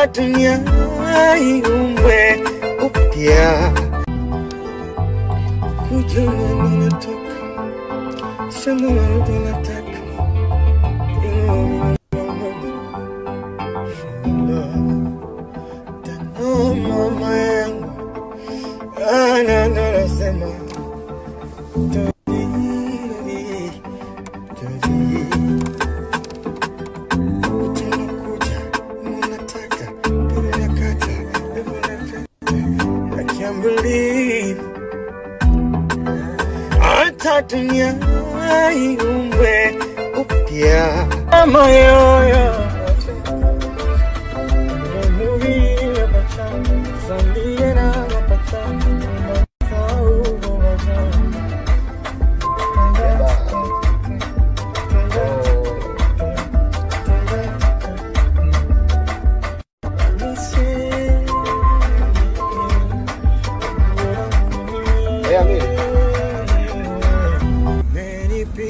hata dunia iumbwe upya. Kuja mama unatoka, sema. Tano mama yangu anasema believe hata dunia iumbe upya. Moyo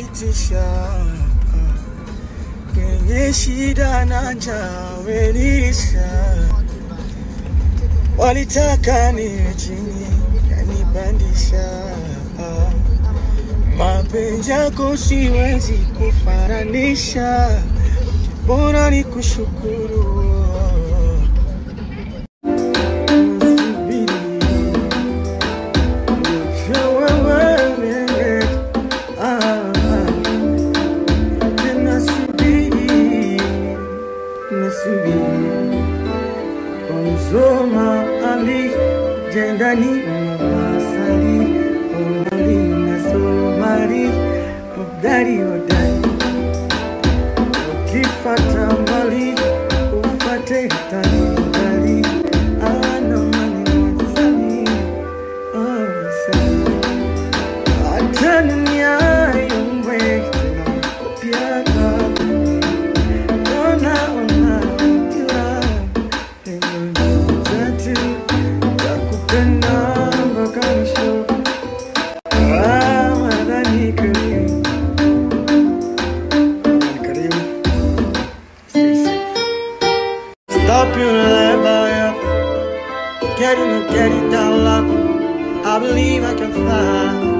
Menipitisha kwenye shida na njaa, wenisha walitaka niwe chini, kanipandisha. Mapenzi yako siwezi kufananisha, bora ni kushukuru. Soma ali jendani masali omali na somali udari udari ukifata mbali ufate tani mbali ana mani masali oh masali hata dunia iumbwe pia ona Your labor, get it, get it down low. I believe I can fly.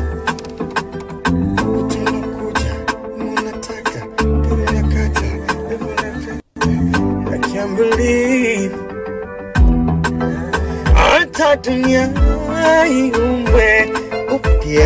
can't believe hata dunia iumbwe upya.